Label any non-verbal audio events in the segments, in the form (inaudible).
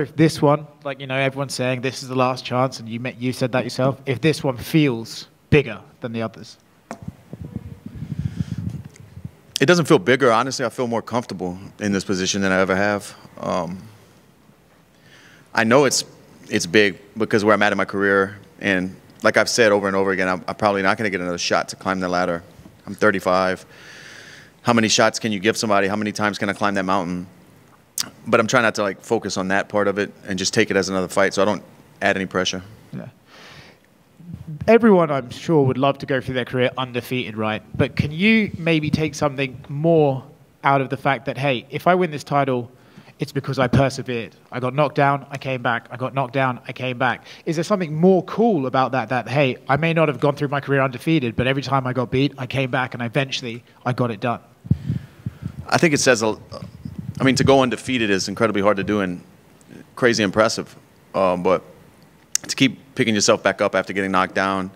if this one, like you know, everyone's saying this is the last chance, and you met, you said that yourself. If this one feels bigger than the others, it doesn't feel bigger. Honestly, I feel more comfortable in this position than I ever have. Um, I know it's it's big because where I'm at in my career, and like I've said over and over again, I'm, I'm probably not going to get another shot to climb the ladder. I'm 35. How many shots can you give somebody? How many times can I climb that mountain? But I'm trying not to like focus on that part of it and just take it as another fight, so I don't add any pressure. Yeah. Everyone, I'm sure, would love to go through their career undefeated, right? But can you maybe take something more out of the fact that, hey, if I win this title, it's because I persevered. I got knocked down, I came back. I got knocked down, I came back. Is there something more cool about that? That hey, I may not have gone through my career undefeated, but every time I got beat, I came back and eventually I got it done. I think it says, I mean, to go undefeated is incredibly hard to do and crazy impressive. Um, but to keep picking yourself back up after getting knocked down,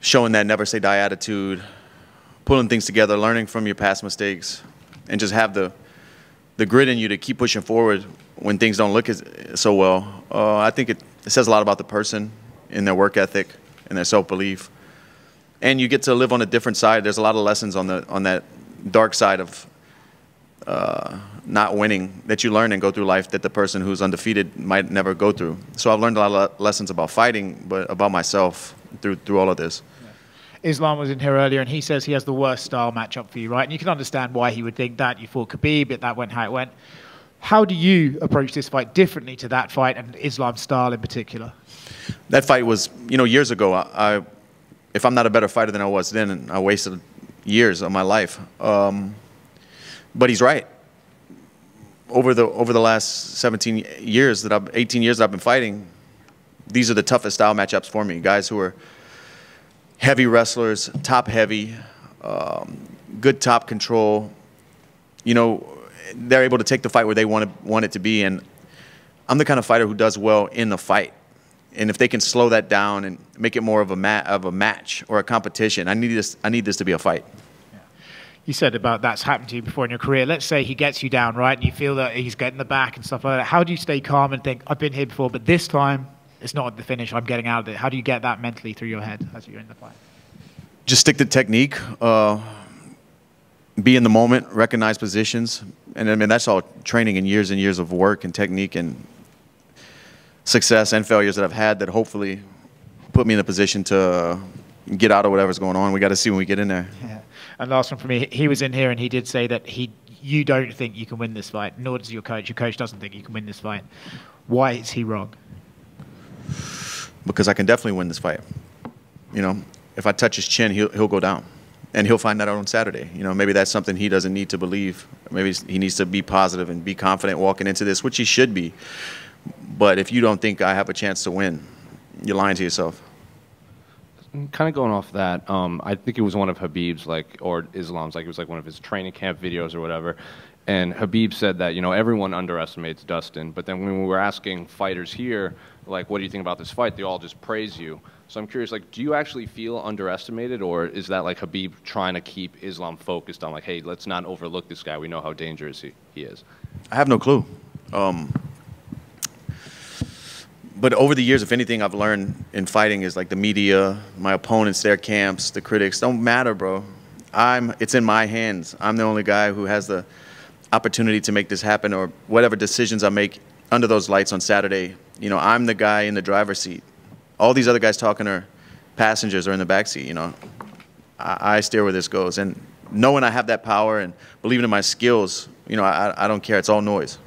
showing that never say die attitude, pulling things together, learning from your past mistakes, and just have the the grit in you to keep pushing forward when things don't look as, so well. Uh, I think it, it, says a lot about the person and their work ethic and their self belief. And you get to live on a different side. There's a lot of lessons on the on that dark side of uh, not winning that you learn and go through life that the person who's undefeated might never go through. So I've learned a lot of lessons about fighting, but about myself through through all of this. Islam was in here earlier, and he says he has the worst style matchup for you, right? And you can understand why he would think that. You fought Khabib, but that went how it went. How do you approach this fight differently to that fight and Islam's style in particular? That fight was, you know, years ago. I, I if I'm not a better fighter than I was then, I wasted years of my life. Um, but he's right. Over the over the last 17 years that I've 18 years that I've been fighting, these are the toughest style matchups for me. Guys who are heavy wrestlers, top heavy, um, good top control. You know, they're able to take the fight where they want, to, want it to be. And I'm the kind of fighter who does well in the fight. And if they can slow that down and make it more of a, of a match or a competition, I need, this, I need this to be a fight. You said about that's happened to you before in your career. Let's say he gets you down, right? And you feel that he's getting the back and stuff like that. How do you stay calm and think, I've been here before, but this time it's not the finish. I'm getting out of it. How do you get that mentally through your head as you're in the fight? Just stick to technique. Uh, be in the moment. Recognize positions, and I mean that's all training and years and years of work and technique and success and failures that I've had that hopefully put me in a position to get out of whatever's going on. We got to see when we get in there. Yeah. (laughs) And last one for me, he was in here and he did say that he you don't think you can win this fight, nor does your coach. Your coach doesn't think you can win this fight. Why is he wrong? because I can definitely win this fight. You know, if I touch his chin, he'll, he'll go down. And he'll find that out on Saturday. You know, maybe that's something he doesn't need to believe. Maybe he needs to be positive and be confident walking into this, which he should be. But if you don't think I have a chance to win, you're lying to yourself. Kind of going off that, um, I think it was one of Khabib's like, or Islam's, like, it was like one of his training camp videos or whatever. And Khabib said that, you know, everyone underestimates Dustin. But then when we were asking fighters here, like, what do you think about this fight? They all just praise you. So I'm curious, like, do you actually feel underestimated, or is that like Khabib trying to keep Islam focused on, like, hey, let's not overlook this guy. We know how dangerous he, he is. I have no clue. Um, but over the years, if anything, I've learned in fighting is like the media, my opponents, their camps, the critics don't matter, bro. I'm. It's in my hands. I'm the only guy who has the opportunity to make this happen, or whatever decisions I make under those lights on Saturday you know, I'm the guy in the driver's seat. All these other guys talking are passengers or in the back seat. You know, I, I steer where this goes, and knowing I have that power and believing in my skills, you know, I, I don't care. It's all noise.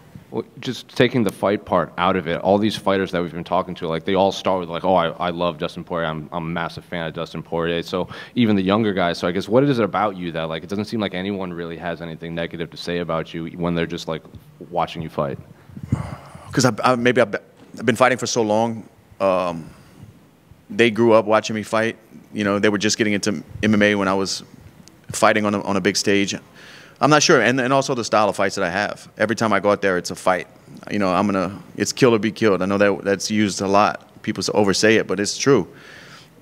Just taking the fight part out of it, all these fighters that we've been talking to, like they all start with like, oh, I, I love Dustin Poirier. I'm, I'm a massive fan of Dustin Poirier. So even the younger guys. So I guess what is it about you that like it doesn't seem like anyone really has anything negative to say about you when they're just like watching you fight? Because maybe I, I've been fighting for so long. Um, they grew up watching me fight. You know, they were just getting into MMA when I was fighting on a, on a big stage. I'm not sure, and, and also the style of fights that I have. Every time I go out there, it's a fight. You know, I'm gonna, it's kill or be killed. I know that that's used a lot. People oversay it, but it's true.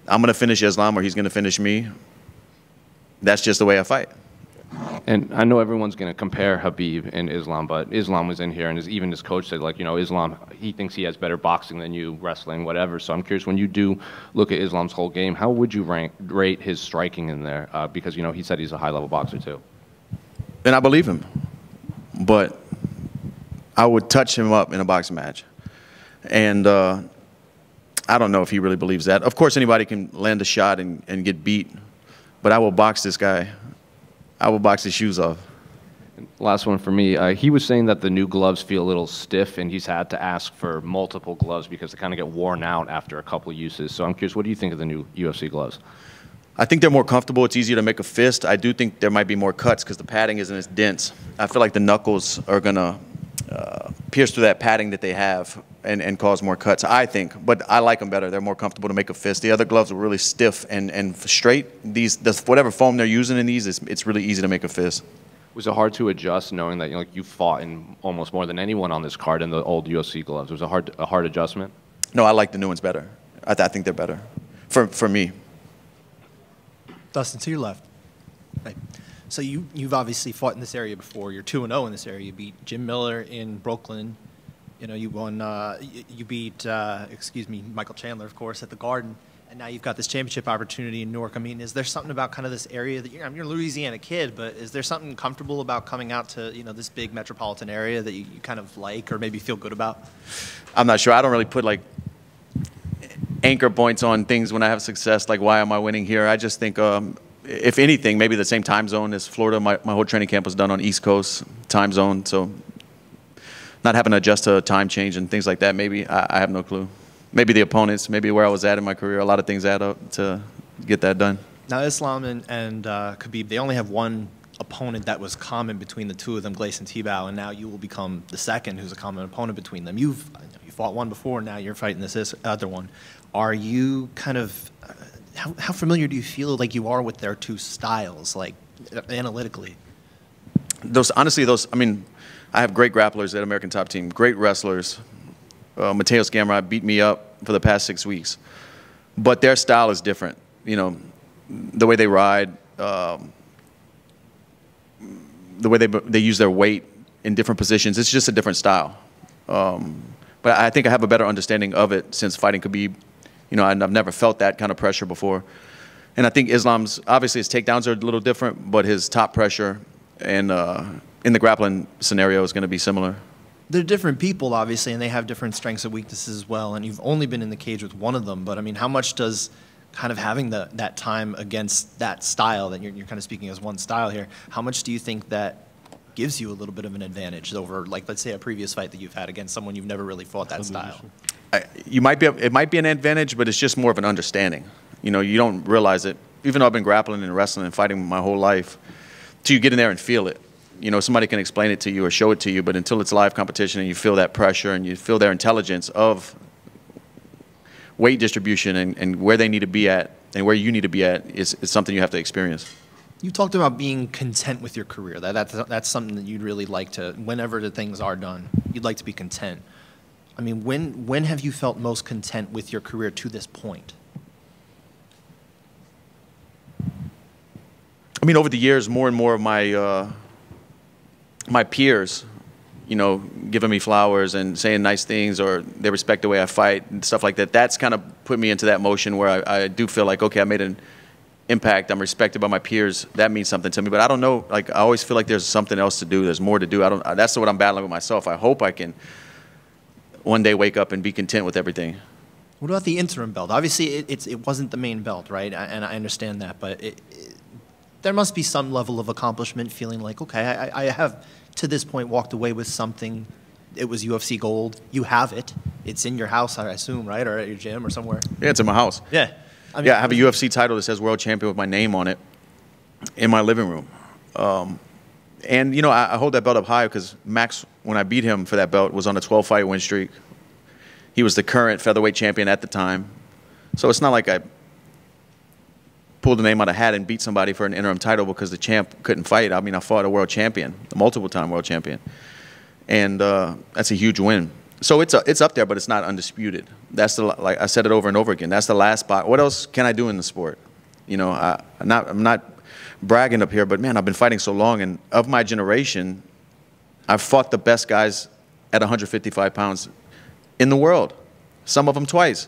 I'm gonna finish Islam or he's gonna finish me. That's just the way I fight. And I know everyone's going to compare Khabib and Islam, but Islam was in here, and his, even his coach said, like, you know, Islam, he thinks he has better boxing than you, wrestling, whatever. So I'm curious, when you do look at Islam's whole game, how would you rank, rate his striking in there? Uh, because, you know, he said he's a high level boxer, too. And I believe him. But I would touch him up in a boxing match. And uh, I don't know if he really believes that. Of course, anybody can land a shot and, and get beat, but I will box this guy. I will box his shoes off. Last one for me. Uh, he was saying that the new gloves feel a little stiff, and he's had to ask for multiple gloves because they kind of get worn out after a couple uses. So I'm curious, what do you think of the new UFC gloves? I think they're more comfortable. It's easier to make a fist. I do think there might be more cuts because the padding isn't as dense. I feel like the knuckles are going to uh, pierce through that padding that they have and, and cause more cuts, I think. But I like them better. They're more comfortable to make a fist. The other gloves are really stiff and, and straight. These, this, whatever foam they're using in these, it's, it's really easy to make a fist. Was it hard to adjust knowing that you, know, like you fought in almost more than anyone on this card in the old UFC gloves? Was it a hard, a hard adjustment? No, I like the new ones better. I, th I think they're better for, for me. Dustin, to your left. So you, you've obviously fought in this area before. You're 2 0 in this area. You beat Jim Miller in Brooklyn. You know, you won, uh, you, you, beat, uh, excuse me, Michael Chandler, of course, at the Garden. And now you've got this championship opportunity in Newark. I mean, is there something about kind of this area that you're, I mean, you're a Louisiana kid, but is there something comfortable about coming out to, you know, this big metropolitan area that you, you kind of like or maybe feel good about? I'm not sure. I don't really put like anchor points on things when I have success, like why am I winning here? I just think, um, if anything, maybe the same time zone as Florida. My, my whole training camp was done on East Coast time zone, so not having to adjust to a time change and things like that, maybe, I, I have no clue. Maybe the opponents, maybe where I was at in my career, a lot of things add up to get that done. Now, Islam and, and uh, Khabib, they only have one opponent that was common between the two of them, Gleison Tibau, and now you will become the second who's a common opponent between them. You've you fought one before, now you're fighting this other one. Are you kind of uh, how, how familiar do you feel like you are with their two styles, like analytically? Those honestly, those I mean, I have great grapplers at American Top Team, great wrestlers. Uh, Mateusz Gamrot beat me up for the past six weeks, but their style is different. You know, the way they ride, um, the way they they use their weight in different positions. It's just a different style. Um, but I think I have a better understanding of it since fighting Khabib you know, I've never felt that kind of pressure before. And I think Islam's obviously his takedowns are a little different, but his top pressure and uh, in the grappling scenario is going to be similar. They're different people, obviously, and they have different strengths and weaknesses as well. And you've only been in the cage with one of them, but I mean, how much does kind of having the, that time against that style that you're, you're kind of speaking as one style here, how much do you think that gives you a little bit of an advantage over, like, let's say, a previous fight that you've had against someone you've never really fought that style? you might be it might be an advantage, but it's just more of an understanding. You know, you don't realize it. Even though I've been grappling and wrestling and fighting my whole life, till you get in there and feel it. You know, somebody can explain it to you or show it to you, but until it's live competition and you feel that pressure and you feel their intelligence of weight distribution and, and where they need to be at and where you need to be at is something you have to experience. You talked about being content with your career. That, that's, that's something that you'd really like to, whenever the things are done, you'd like to be content. I mean, when, when have you felt most content with your career to this point? I mean, over the years, more and more of my, uh, my peers, you know, giving me flowers and saying nice things or they respect the way I fight and stuff like that, that's kind of put me into that motion where I, I do feel like, okay, I made an impact. I'm respected by my peers. That means something to me. But I don't know, like, I always feel like there's something else to do. There's more to do. I don't, that's what I'm battling with myself. I hope I can – one day wake up and be content with everything. What about the interim belt? Obviously, it, it wasn't the main belt, right? And I understand that, but it, it, there must be some level of accomplishment, feeling like, okay, I, I have to this point walked away with something. It was UFC gold. You have it. It's in your house, I assume, right, or at your gym or somewhere. Yeah, it's in my house. Yeah. I mean, yeah, I have a UFC title that says world champion with my name on it in my living room. Um, and you know, I, I hold that belt up high because Max, when I beat him for that belt, was on a 12 fight win streak. He was the current featherweight champion at the time, so it's not like I pulled the name out of a hat and beat somebody for an interim title because the champ couldn't fight. I mean, I fought a world champion, a multiple-time world champion, and uh, that's a huge win. So it's a, it's up there, but it's not undisputed. That's the like I said it over and over again. That's the last spot. What else can I do in the sport? You know, I, am not I'm not bragging up here, but man, I've been fighting so long, and of my generation, I've fought the best guys at 155 pounds in the world. Some of them twice.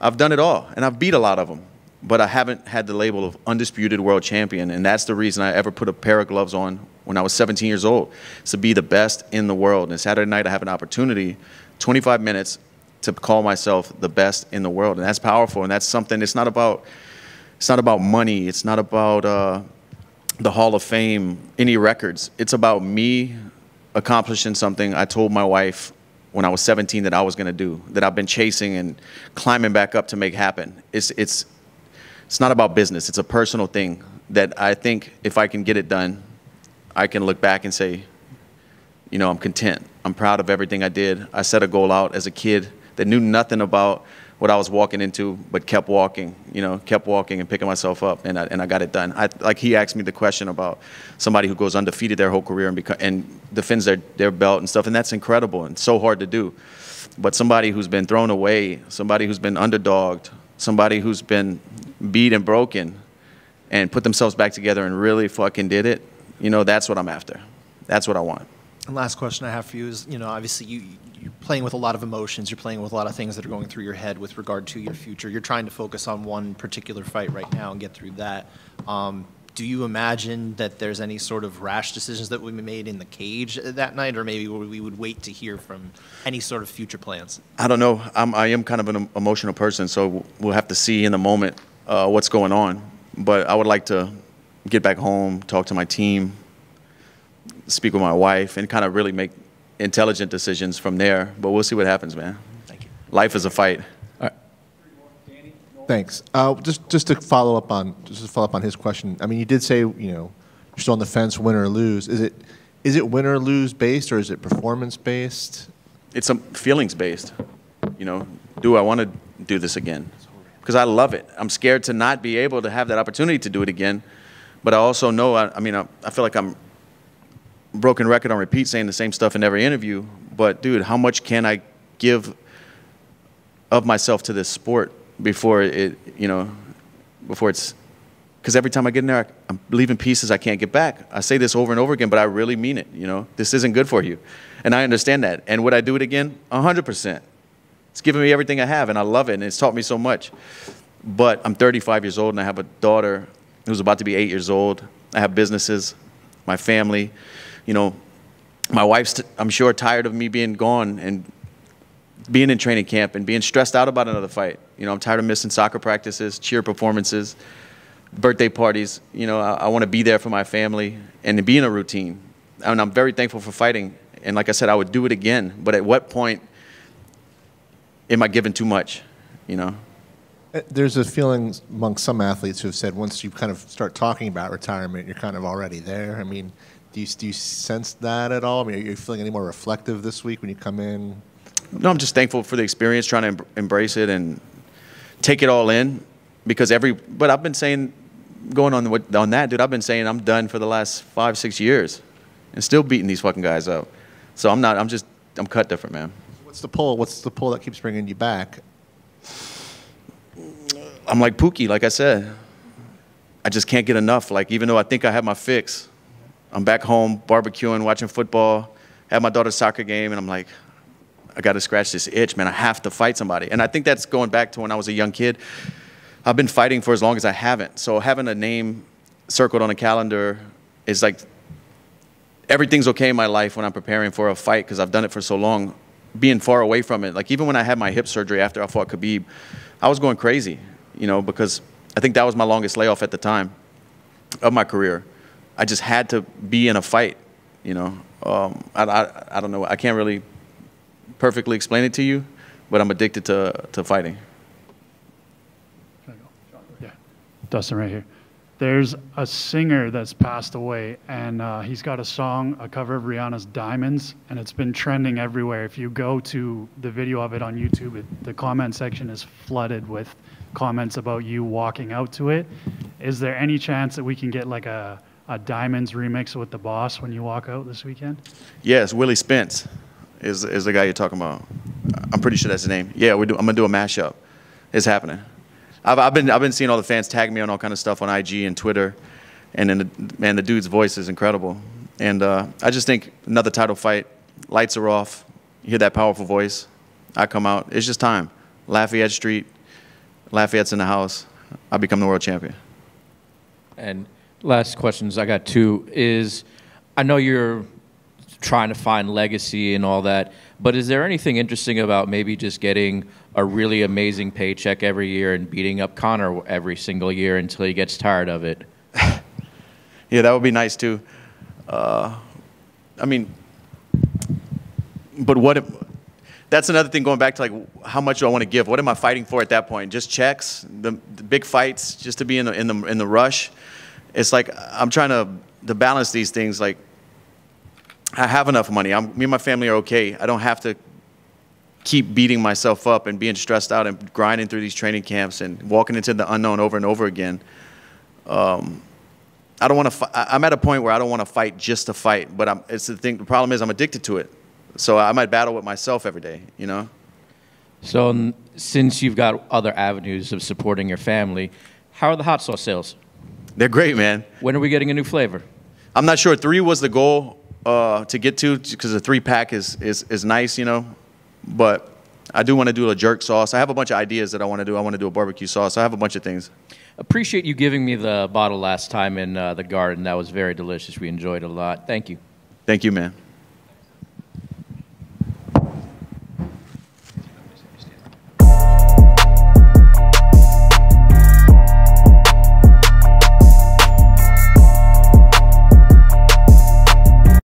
I've done it all, and I've beat a lot of them, but I haven't had the label of undisputed world champion, and that's the reason I ever put a pair of gloves on when I was 17 years old, to be the best in the world. And Saturday night, I have an opportunity, 25 minutes, to call myself the best in the world, and that's powerful, and that's something. It's not about, it's not about money. It's not about uh, the Hall of Fame, any records. It's about me accomplishing something I told my wife when I was 17 that I was going to do, that I've been chasing and climbing back up to make happen. It's, it's, it's not about business. It's a personal thing that I think if I can get it done, I can look back and say, you know, I'm content. I'm proud of everything I did. I set a goal out as a kid that knew nothing about what I was walking into, but kept walking, you know, kept walking and picking myself up, and I, and I got it done. I, like he asked me the question about somebody who goes undefeated their whole career and, and defends their, their belt and stuff, and that's incredible and so hard to do. But somebody who's been thrown away, somebody who's been underdogged, somebody who's been beat and broken, and put themselves back together and really fucking did it, you know, that's what I'm after. That's what I want. And last question I have for you is, you know, obviously you you're playing with a lot of emotions. You're playing with a lot of things that are going through your head with regard to your future. You're trying to focus on one particular fight right now and get through that. Um, do you imagine that there's any sort of rash decisions that would be made in the cage that night, or maybe we would wait to hear from any sort of future plans? I don't know. I'm, I am kind of an emotional person, so we'll have to see in the moment uh, what's going on. But I would like to get back home, talk to my team, speak with my wife, and kind of really make intelligent decisions from there. But we'll see what happens, man. Thank you. Life is a fight. Thanks. Uh, just just to follow up on just to follow up on his question. I mean, you did say you know you're still on the fence, win or lose. Is it is it win or lose based, or is it performance based? It's some feelings based. You know, do I want to do this again? Because I love it. I'm scared to not be able to have that opportunity to do it again. But I also know. I, I mean, I, I feel like I'm broken record on repeat, saying the same stuff in every interview. But dude, how much can I give of myself to this sport before it, you know, before it's, because every time I get in there, I, am leaving pieces I can't get back. I say this over and over again, but I really mean it. You know, this isn't good for you, and I understand that. And would I do it again? hundred percent. It's given me everything I have, and I love it, and it's taught me so much. But I'm 35 years old, and I have a daughter who's about to be eight years old. I have businesses, my family. You know, my wife's, I'm sure, tired of me being gone and being in training camp and being stressed out about another fight. You know, I'm tired of missing soccer practices, cheer performances, birthday parties. You know, I, I want to be there for my family and to be in a routine. And I'm very thankful for fighting. And like I said, I would do it again. But at what point am I giving too much? You know. Uh, There's a feeling among some athletes who have said once you kind of start talking about retirement, you're kind of already there. I mean, do you, do you sense that at all? I mean, are you feeling any more reflective this week when you come in? No, I'm just thankful for the experience, trying to embrace it and take it all in. Because every, but I've been saying, going on what, on that, dude. I've been saying I'm done for the last five, six years, and still beating these fucking guys up. So I'm not. I'm just. I'm cut different, man. What's the pull? What's the pull that keeps bringing you back? I'm like Pookie, like I said. I just can't get enough. Like even though I think I have my fix, I'm back home barbecuing, watching football, have my daughter's soccer game, and I'm like, I got to scratch this itch, man. I have to fight somebody. And I think that's going back to when I was a young kid. I've been fighting for as long as I haven't. So having a name circled on a calendar is like everything's okay in my life when I'm preparing for a fight because I've done it for so long. Being far away from it, like even when I had my hip surgery after I fought Khabib, I was going crazy, you know, because I think that was my longest layoff at the time of my career. I just had to be in a fight, you know. Um, I, I, I don't know. I can't really perfectly explain it to you, but I'm addicted to, to fighting. Yeah, Dustin, right here. There's a singer that's passed away, and uh, he's got a song, a cover of Rihanna's "Diamonds," and it's been trending everywhere. If you go to the video of it on YouTube, it, the comment section is flooded with comments about you walking out to it. Is there any chance that we can get like a, a Diamonds remix with the boss when you walk out this weekend? Yes, Willie Spence is, is the guy you're talking about. I'm pretty sure that's his name. Yeah, we do, I'm gonna do a mashup. It's happening. I've, I've been I've been seeing all the fans tag me on all kind of stuff on IG and Twitter, and then the, man, the dude's voice is incredible. And uh, I just think another title fight, lights are off, you hear that powerful voice, I come out, it's just time. Lafayette Street, Lafayette's in the house, I become the world champion. And last questions I got two is I know you're trying to find legacy and all that, but is there anything interesting about maybe just getting a really amazing paycheck every year and beating up Conor every single year until he gets tired of it? (laughs) Yeah, that would be nice too. Uh, I mean, but what? If, that's another thing. Going back to like, how much do I want to give? What am I fighting for at that point? Just checks, the, the big fights, just to be in the in the in the rush. It's like I'm trying to to balance these things. Like, I have enough money. I'm, me and my family are okay. I don't have to keep beating myself up and being stressed out and grinding through these training camps and walking into the unknown over and over again. Um, I don't want to. I'm at a point where I don't want to fight just to fight. But I'm, it's the thing. The problem is I'm addicted to it. So I might battle with myself every day. You know. So since you've got other avenues of supporting your family, how are the hot sauce sales? They're great, man. When are we getting a new flavor? I'm not sure. Three was the goal uh, to get to because the three pack is, is is nice, you know. But I do want to do a jerk sauce. I have a bunch of ideas that I want to do. I want to do a barbecue sauce. I have a bunch of things. Appreciate you giving me the bottle last time in uh, the garden. That was very delicious. We enjoyed it a lot. Thank you. Thank you, man.